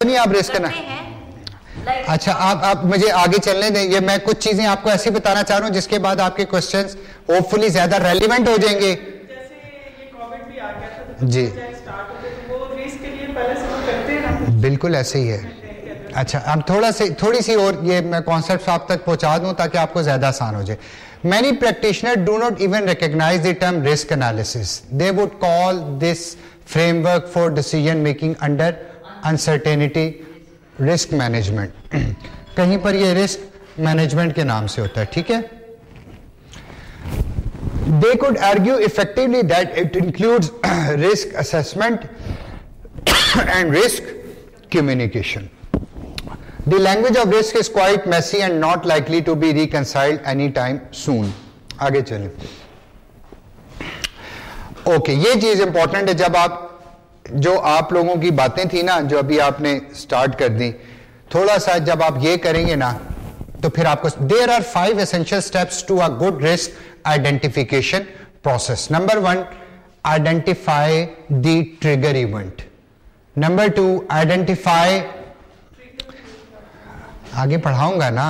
नहीं आप रिस्क करना। अच्छा आप आप मुझे आगे चलने दें। ये मैं कुछ चीज़ें आपको ऐसी बताना चाह रहा हूँ जिसके बाद आपके क्वेश्चंस होपफुली ज़्यादा रेलिवेंट हो जाएँगे। जी। बिल्कुल ऐसे ही है। अच्छा अब थोड़ा सी थोड़ी सी और ये मैं कॉन्सेप्ट आप तक पहुँचा दूँ ताकि आपको ज़्यादा आसान हो जाए। Many practitioner do not even recognize the term risk analysis they would call this framework for decision making under uncertainty risk management कहीं पर ये रिस्क मैनेजमेंट के नाम से होता है ठीक है? They could argue effectively that it includes risk assessment and risk communication The language of risk is quite messy and not likely to be reconciled anytime soon. आगे चलें। ओके okay, ये चीज़ इंपॉर्टेंट है जब आप जो आप लोगों की बातें थी ना, जो अभी आपने स्टार्ट कर दी, थोड़ा सा जब आप ये करेंगे ना तो फिर आपको there are five essential steps to a good risk identification process number one identify the trigger event number two identify आगे पढ़ाऊँगा ना।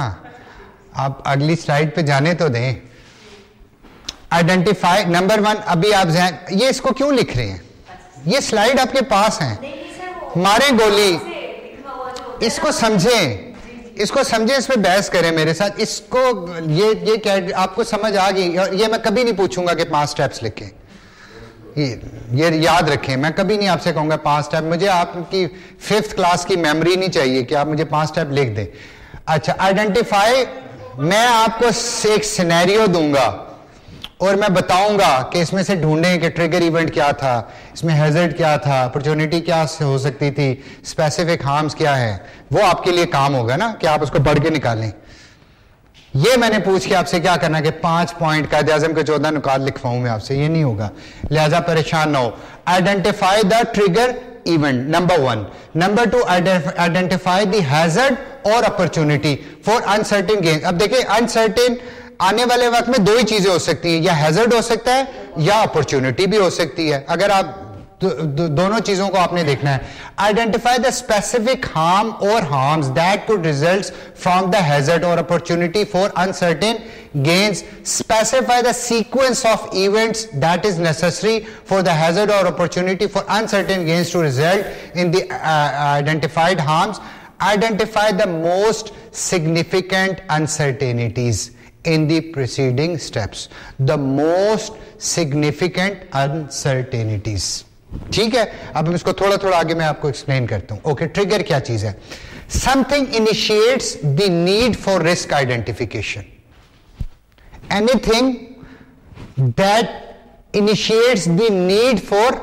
आप अगली स्लाइड पे जाने तो दें। आइडेंटिफाई नंबर वन अभी आप ये इसको क्यों लिख रहे हैं? ये स्लाइड आपके पास है। मारे गोली। इसको समझें। इसको समझे इस बहस करें मेरे साथ। इसको ये ये क्या आपको समझ आ गई? ये मैं कभी नहीं पूछूँगा कि पाँच स्टेप्स लिखें। ये ये याद रखें। मैं कभी नहीं आपसे कहूँगा पाँच स्टेप मुझे आपकी फिफ्थ क्लास की मेमोरी नहीं चाहिए कि आप मुझे पाँच स्टेप लिख दें। अच्छा आइडेंटिफाई मैं आपको एक सिनेरियो दूँगा। और मैं बताऊँगा कि इसमें से ढूंढें कि ट्रिगर इवेंट क्या था, इसमें हेजर्ड क्या था अपॉर्चुनिटी क्या हो सकती थी स्पेसिफिक हार्म्स क्या है, वो आपके लिए काम होगा ना, कि आप उसको पढ़ के निकालें। ये मैंने पूछ के आपसे क्या करना कि पाँच पॉइंट कायद आज़म के चौदह निकाल लिखवाऊं मैं आपसे, ये नहीं होगा। लिहाजा परेशान ना हो। Identify the trigger event number one number two identify the or opportunity for uncertain gain अब देखिए अनसर्टेन आने वाले वक्त में दो ही चीज़ें हो सकती हैं या हैजर्ड हो सकता है या अपॉर्चुनिटी भी हो सकती है। अगर आप दो, दो, दोनों चीज़ों को आपने देखना है। Identify the specific harm or harms that could result from the hazard or opportunity for uncertain gains specify the sequence of events that is necessary for the hazard or opportunity for uncertain gains to result in the identified harms identify the most significant uncertainties. in the preceding steps the most significant uncertainties ठीक है अब हम इसको थोड़ा थोड़ा आगे मैं आपको एक्सप्लेन करता हूं ओके ट्रिगर क्या चीज है something initiates the need for risk identification anything that initiates the need for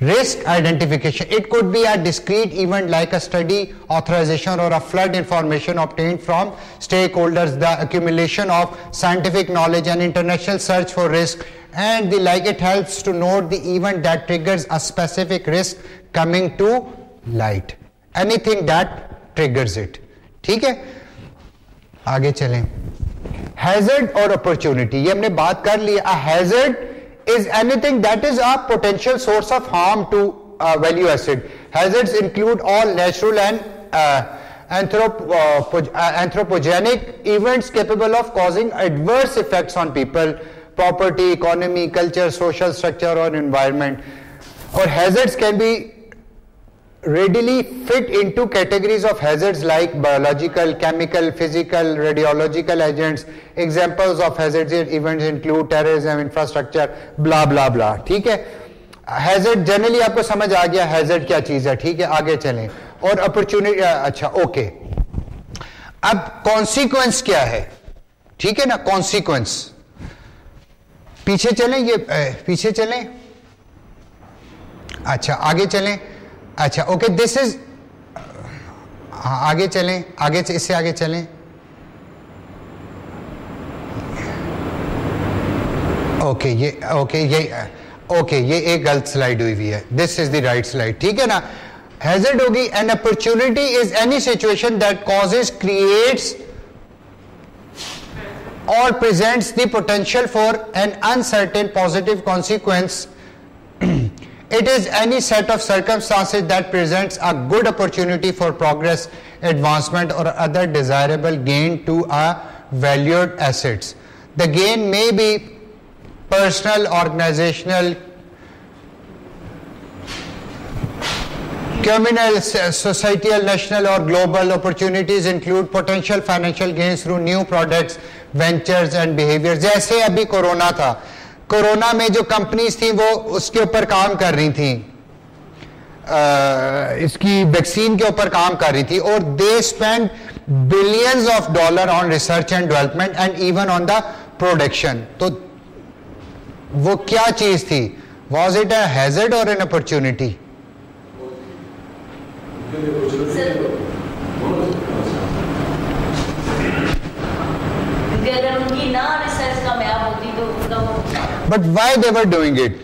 Risk identification. It could be a discrete event like a study authorization or a flood information obtained from stakeholders, the accumulation of scientific knowledge and international search for risk and the like. It helps to note the event that triggers a specific risk coming to light. Anything that triggers it. ठीक है आगे चलें hazard और opportunity ये हमने बात कर ली अ hazard is anything that is a potential source of harm to uh, value acid. Hazards include all natural and uh, anthrop uh, anthropogenic events capable of causing adverse effects on people, property, economy, culture, social structure, or environment. Or hazards can be readily fit into categories of hazards like biological, chemical, physical, radiological agents. Examples of hazards events include terrorism, infrastructure, blah blah blah. ठीक है hazard generally आपको समझ आ गया hazard क्या चीज़ है ठीक है आगे चलें और अपॉर्चुनिटी अच्छा ओके अब कॉन्सिक्वेंस क्या है ठीक है ना कॉन्सिक्वेंस पीछे चलें ये पीछे चलें अच्छा आगे चलें अच्छा ओके दिस इज़ आगे चलें, आगे इससे आगे चलें। ओके ये ओके ये ओके ये एक गलत स्लाइड हुई हुई है। This is the right slide ठीक है ना? हैजर्ड होगी an opportunity is any situation that causes creates or presents the potential for an uncertain positive consequence It is any set of circumstances that presents a good opportunity for progress, advancement, or other desirable gain to a valued assets. The gain may be personal, organizational, communal, societal, national, or global opportunities include potential financial gains through new products, ventures and behaviors. जैसे अभी corona था corona में जो companies थी वो उसके ऊपर काम कर रही थी। आ, इसकी वैक्सीन के ऊपर काम कर रही थी और they spend billions of dollar on research and development and even on the production तो वो क्या चीज़ थी? वॉज़ इट अजर्ड और एन अपॉर्चुनिटी अगर उनकी ना रिसर्च कामयाब होती तो उनका But why they were doing it?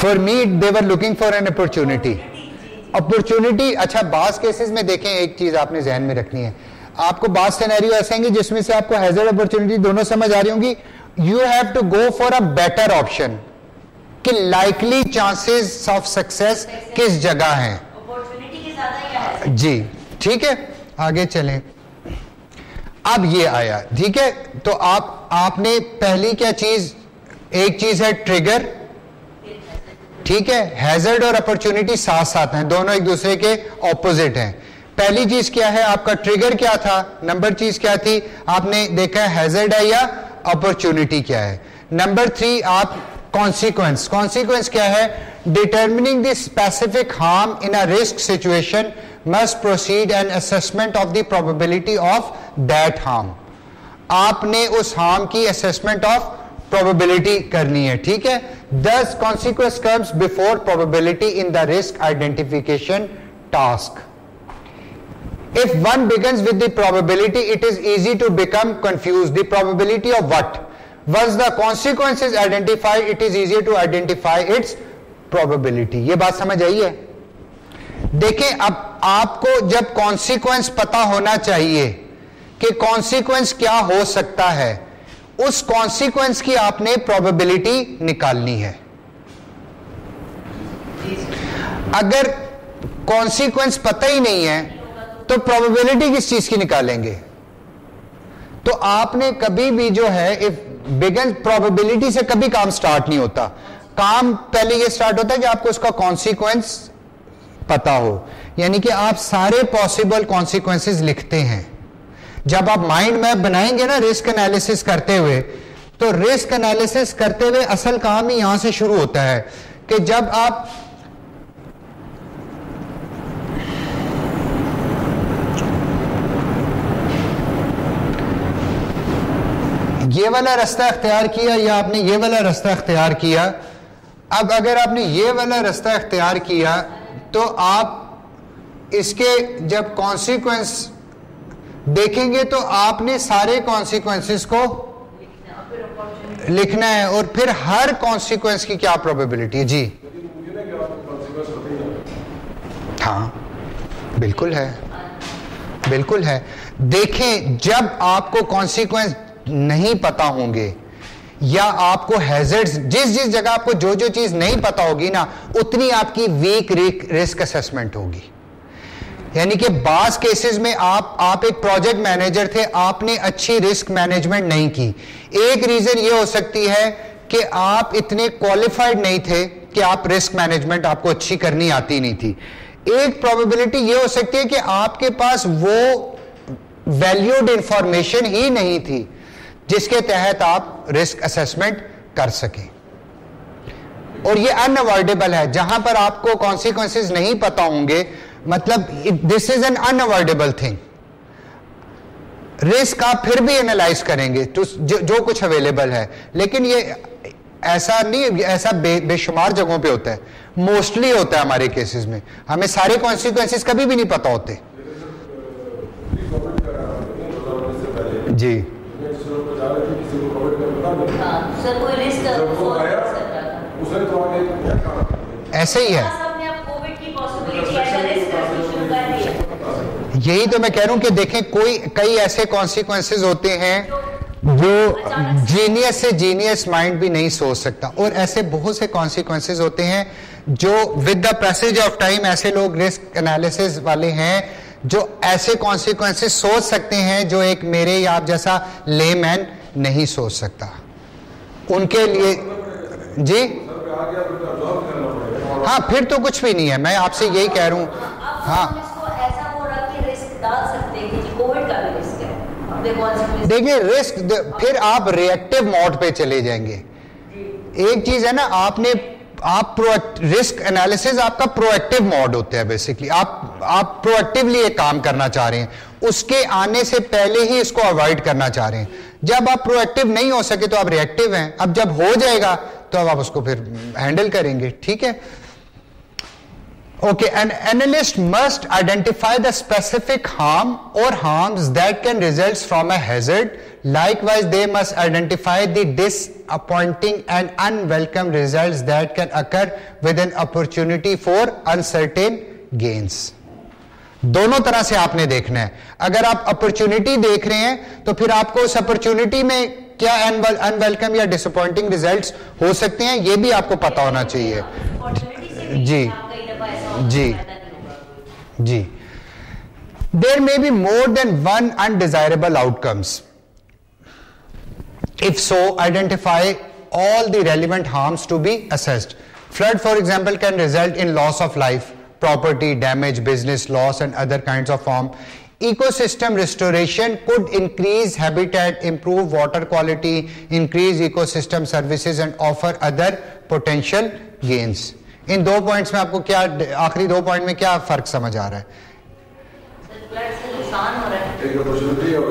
For me, they were looking for an opportunity. Opportunity अच्छा बास केसेस में देखें एक चीज़ आपने जहन में रखनी है। आपको बास सिनेरियो ऐसे होंगे जिसमें से आपको हैजर्ड अपॉर्चुनिटी दोनों समझ आ रही होंगी। You have to go for a better option कि लाइकली चांसेस ऑफ़ सक्सेस किस जगह हैं? जी ठीक है? आगे चलें। अब ये आया, ठीक है? तो आप, आपने पहली क्या चीज़, एक चीज़ है ट्रिगर ठीक है? हैजर्ड और अपॉर्चुनिटी साथ साथ हैं, दोनों एक दूसरे के ऑपोजिट हैं। पहली चीज़ क्या है? आपका ट्रिगर क्या था? नंबर चीज़ क्या थी? आपने देखा है हैजर्ड है या अपॉर्चुनिटी क्या है? नंबर थ्री आप कॉन्सिक्वेंस कॉन्सिक्वेंस क्या है? Determining the specific harm in a risk situation must proceed an assessment of the probability of that harm आपने उस हार्म की असेसमेंट ऑफ़ प्रोबेबिलिटी करनी है, ठीक है? Thus consequence comes before probability in the risk identification task if one begins with the probability it is easy to become confuse the probability of what once the consequence is identified it is easy to identify its probability ये बात समझ आई है? देखें अब आपको जब consequence पता होना चाहिए कि कॉन्सिक्वेंस क्या हो सकता है, उस कॉन्सिक्वेंस की आपने प्रोबेबिलिटी निकालनी है। अगर कॉन्सिक्वेंस पता ही नहीं है तो प्रोबेबिलिटी किस चीज़ की निकालेंगे? तो आपने कभी भी जो है इफ़ बिगन प्रोबेबिलिटी से कभी काम स्टार्ट नहीं होता। काम पहले ये स्टार्ट होता है कि आपको उसका कॉन्सिक्वेंस पता हो। यानी कि आप सारे पॉसिबल कॉन्सिक्वेंसेस लिखते हैं। जब आप माइंड मैप बनाएँगे ना रिस्क एनालिसिस करते हुए तो रिस्क एनालिसिस करते हुए असल काम ही यहाँ से शुरू होता है कि जब आप ये वाला रास्ता अख्तियार किया या आपने ये वाला रास्ता अख्तियार किया, अब अगर आपने ये वाला रास्ता अख्तियार किया तो आप इसके जब कॉन्सिक्वेंस देखेंगे तो आपने सारे कॉन्सिक्वेंसेस को लिखना है और फिर हर कॉन्सिक्वेंस की क्या प्रोबेबिलिटी है? जी। हाँ बिल्कुल है। बिल्कुल है। देखें, जब आपको कॉन्सिक्वेंस नहीं पता होंगे या आपको हैजर्ड्स जिस जिस जगह आपको जो जो चीज़ नहीं पता होगी ना, उतनी आपकी वीक रिस्क असेसमेंट होगी। यानी कि बास केसेस में आप आप एक प्रोजेक्ट मैनेजर थे, आपने अच्छी रिस्क मैनेजमेंट नहीं की। एक रीजन ये हो सकती है कि आप इतने क्वालिफाइड नहीं थे कि आप रिस्क मैनेजमेंट आपको अच्छी करनी आती नहीं थी। एक प्रोबेबिलिटी ये हो सकती है कि आपके पास वो वैल्यूड इंफॉर्मेशन ही नहीं थी, जिसके तहत आप रिस्क असेसमेंट कर सकें। और ये अनअवॉइडेबल है, जहाँ पर आपको कॉन्सिक्वेंसेज नहीं पता होंगे मतलब this is an unavoidable thing risk आप फिर भी एनालाइज करेंगे तो जो, जो कुछ अवेलेबल है। लेकिन ये ऐसा नहीं ऐसा बे, बेशुमार जगहों पे होता है। मोस्टली होता है हमारे केसेस में। हमें सारे कॉन्सिक्वेंसेज कभी भी नहीं पता होते। जी। ऐसे ही है। यही तो मैं कह रहा हूँ कि देखें, कोई, कई ऐसे कॉन्सिक्वेंसेस होते हैं जो जीनियस से जीनियस माइंड भी नहीं सोच सकता। और ऐसे बहुत से कॉन्सिक्वेंसेज होते हैं जो with the passage of time ऐसे लोग रिस्क एनालिसिस वाले हैं जो ऐसे कॉन्सिक्वेंसेज सोच सकते हैं जो एक मेरे या आप जैसा लेमैन नहीं सोच सकता। उनके लिए, जी? हाँ फिर तो कुछ भी नहीं है। मैं आपसे यही कह रहा हूँ। हाँ। देखिए रिस्क दे, फिर आप रिएक्टिव मोड पे चले जाएँगे। एक चीज़ है ना आपने आप रिस्क एनालिसिस आपका प्रोएक्टिव मोड होता है बेसिकली आप आप प्रोएक्टिवली एक काम करना चाह रहे हैं। उसके आने से पहले ही इसको अवॉइड करना चाह रहे हैं। जब आप प्रोएक्टिव नहीं हो सके तो आप रिएक्टिव हैं। अब जब हो जाएगा तो अब आप उसको फिर हैंडल करेंगे। ठीक है? Okay, an analyst must identify the specific harm or harms that can result from a hazard. Likewise, they must identify the disappointing and unwelcome results that can occur with an opportunity for uncertain gains. दोनों तरह से आपने देखना है अगर आप opportunity देख रहे हैं तो फिर आपको उस अपॉर्चुनिटी में क्या अनवेलकम या डिसअपॉइंटिंग रिजल्ट्स हो सकते हैं ये भी आपको पता होना चाहिए जी G. G. There may be more than one undesirable outcomes. If so, identify all the relevant harms to be assessed. Flood, for example, can result in loss of life, property, damage, business loss, and other kinds of harm. Ecosystem restoration could increase habitat, improve water quality, increase ecosystem services, and offer other potential gains. इन दो points में आपको क्या आखिरी दो point में क्या फ़र्क समझ आ रहा है?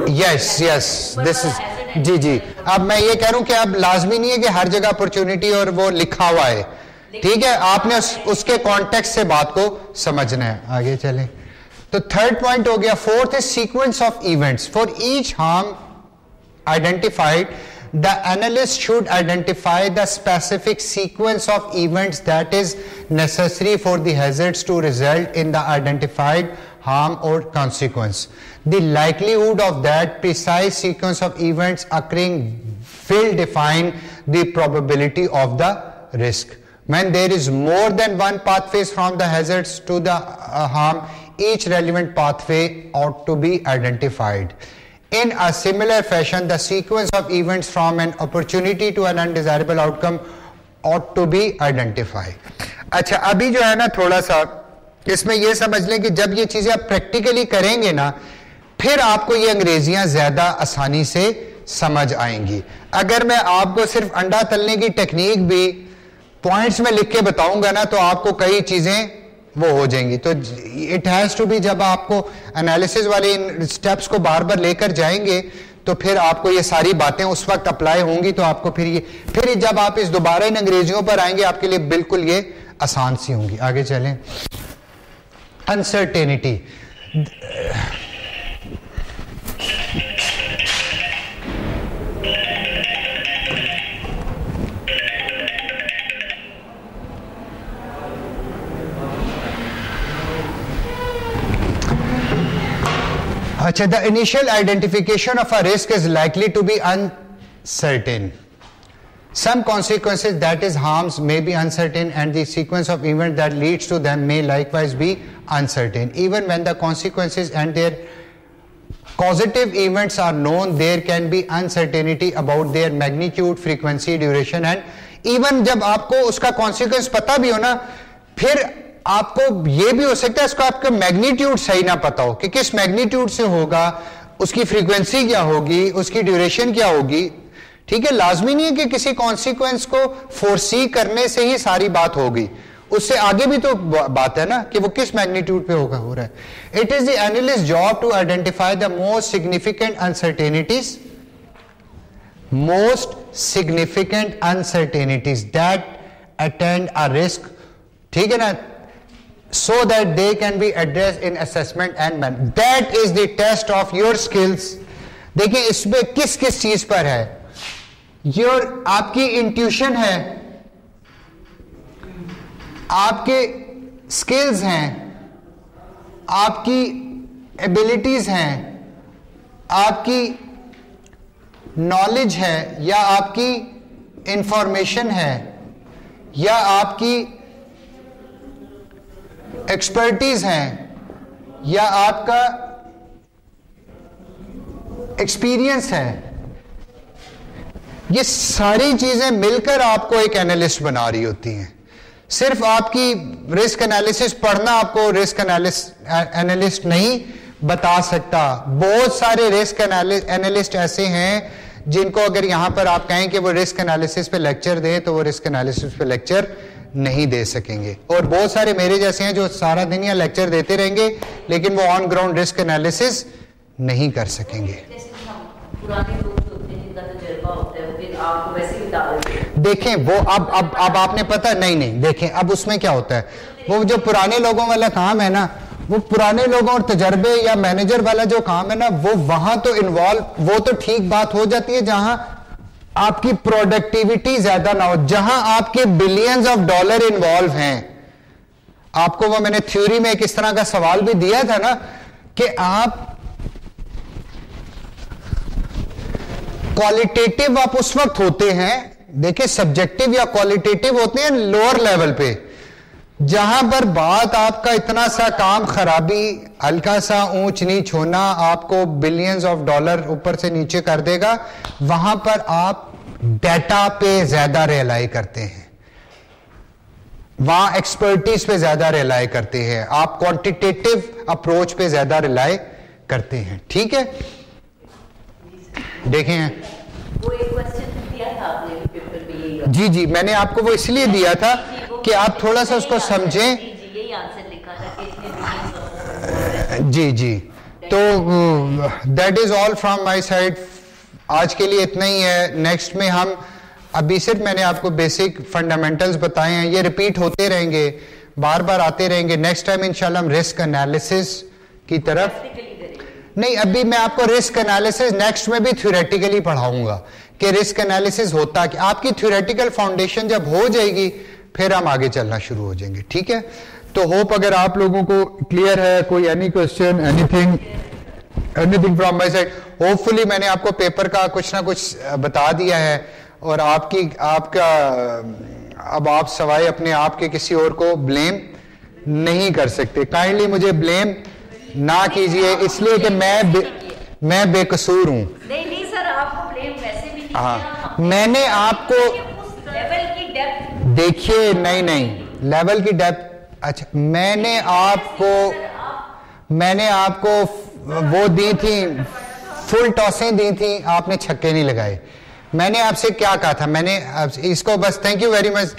यस यस दिस इज़ जी जी। अब मैं ये कह रहा हूँ कि अब लाजमी नहीं है कि हर जगह अपॉर्चुनिटी और वो लिखा हुआ है। ठीक है आपने उस, उसके कॉन्टेक्स्ट से बात को समझना है। आगे चले। तो थर्ड पॉइंट हो गया fourth is sequence of events for each harm identified the analyst should identify the specific sequence of events that is necessary for the hazards to result in the identified harm or consequence. The likelihood of that precise sequence of events occurring will define the probability of the risk. When there is more than one pathways from the hazards to the uh, harm, each relevant pathway ought to be identified. In a similar fashion, the sequence of events from an opportunity to an undesirable outcome ought to be identified. अच्छा अभी जो है ना थोड़ा सा इसमें यह समझ लें कि जब ये चीज़ें आप प्रैक्टिकली करेंगे ना फिर आपको ये अंग्रेजियाँ ज़्यादा आसानी से समझ आएँगी अगर मैं आपको सिर्फ़ अंडा तलने की टेक्निक भी पॉइंट्स में लिख के बताऊँगा ना तो आपको कई चीज़ें वो हो जाएँगी। तो इट हैज़ टू बी जब आपको एनालिसिस वाले इन स्टेप्स को बार बार लेकर जाएँगे तो फिर आपको ये सारी बातें उस वक्त अप्लाई होंगी तो आपको फिर ये, फिर जब आप इस दोबारा इन अंग्रेजियों पर आएँगे, आपके लिए बिल्कुल ये आसान सी होंगी। आगे चलें। Uncertainty अच्छा the initial identification of a risk is likely to be uncertain some consequences that is harms may be uncertain and the sequence of events that leads to them may likewise be uncertain even when the consequences and their causative events are known there can be uncertainty about their magnitude frequency duration and even जब आपको उसका consequence पता भी हो ना फिर आपको यह भी हो सकता है इसको आपका मैग्नीट्यूड सही ना पता हो कि किस मैग्नीट्यूड से होगा, उसकी फ्रीक्वेंसी क्या होगी, उसकी ड्यूरेशन क्या होगी। ठीक है, लाजमी नहीं है कि किसी कॉन्सिक्वेंस को फोरसी करने से ही सारी बात होगी। उससे आगे भी तो बात है ना कि वो किस मैग्नीट्यूड पे होगा, हो रहा है। It is the analyst job to identify the most significant uncertainties most significant uncertainties that attend a risk ठीक है ना? So that they can be addressed in assessment and man that is the test of your skills देखिए इसमें किस किस चीज़ पर है your आपकी इंट्यूशन है आपके स्किल्स हैं आपकी एबिलिटीज हैं आपकी नॉलेज है या आपकी इंफॉर्मेशन है या आपकी एक्सपर्टीज है, या आपका एक्सपीरियंस है, ये सारी चीज़ें मिलकर आपको एक एनालिस्ट बना रही होती हैं। सिर्फ़ आपकी रिस्क एनालिसिस पढ़ना आपको रिस्क एनालिस्ट नहीं बता सकता। बहुत सारे रिस्क एनालिस्ट ऐसे हैं, जिनको अगर यहाँ पर आप कहें कि वो रिस्क एनालिसिस पे लेक्चर दें तो वो रिस्क एनालिसिस पे लेक्चर नहीं दे सकेंगे। और बहुत सारे मेरे जैसे हैं जो सारा दिन या लेक्चर देते रहेंगे, लेकिन वो ऑन ग्राउंड रिस्क एनालिसिस नहीं कर सकेंगे। देखें, वो अब अब अब आपने पता, नहीं नहीं, देखें, अब उसमें क्या होता है? वो जो पुराने लोगों वाला काम है ना, वो पुराने लोगों और तजर्बे या मैनेजर वाला जो काम है ना, वो वहाँ तो इन्वॉल्व वो तो ठीक बात हो जाती है जहाँ आपकी प्रोडक्टिविटी ज़्यादा ना हो, जहाँ आपके बिलियंस ऑफ़ डॉलर इन्वॉल्व हैं। आपको वो मैंने थ्योरी में एक इस तरह का सवाल भी दिया था ना कि आप क्वालिटेटिव आप उस वक्त होते हैं, देखिए सब्जेक्टिव या क्वालिटेटिव होते हैं लोअर लेवल पे। जहाँ पर बात आपका इतना सा काम खराबी हल्का सा ऊंच नीच होना आपको बिलियंस ऑफ़ डॉलर ऊपर से नीचे कर देगा वहाँ पर आप डेटा पे ज़्यादा रिलाई करते हैं। वहाँ एक्सपर्टीज पे ज़्यादा रिलाई करते हैं। आप क्वांटिटेटिव अप्रोच पे ज़्यादा रिलाई करते हैं। ठीक है? देखें। वो एक क्वेश्चन दिया था आपने पेपर में जी जी मैंने आपको वो इसलिए दिया था कि आप थोड़ा सा उसको समझें। जी जी। तो that is all from my side आज के लिए इतना ही है। नेक्स्ट में हम अभी सिर्फ़ मैंने आपको बेसिक फंडामेंटल्स बताए हैं। ये रिपीट होते रहेंगे। बार बार आते रहेंगे। नेक्स्ट टाइम इंशाल्लाह हम रिस्क एनालिसिस की तरफ़ नहीं अभी मैं आपको रिस्क एनालिसिस नेक्स्ट में भी थ्योरेटिकली पढ़ाऊँगा कि रिस्क एनालिसिस होता कि आपकी थ्योरेटिकल फाउंडेशन जब हो जाएगी फिर हम आगे चलना शुरू हो जाएँगे ठीक है? तो होप अगर आप लोगों को क्लियर है कोई any question anything anything from my side hopefully मैंने आपको पेपर का कुछ ना कुछ बता दिया है और आपकी आपका अब आप सवाए अपने आप के किसी और को ब्लेम नहीं कर सकते। काइंडली मुझे ब्लेम ना कीजिए इसलिए कि मैं बे, मैं बेकसूर हूँ। नहीं नहीं सर आपको ब्लेम वैसे भी नहीं हाँ। मैंने आपको देखिए, नहीं नहीं। लेवल की डेप्थ अच्छा मैंने आपको मैंने आपको वो दी थी फुल टॉसें दी थी, आपने छक्के नहीं लगाए। मैंने आपसे क्या कहा था? मैंने इसको बस थैंक यू वेरी मच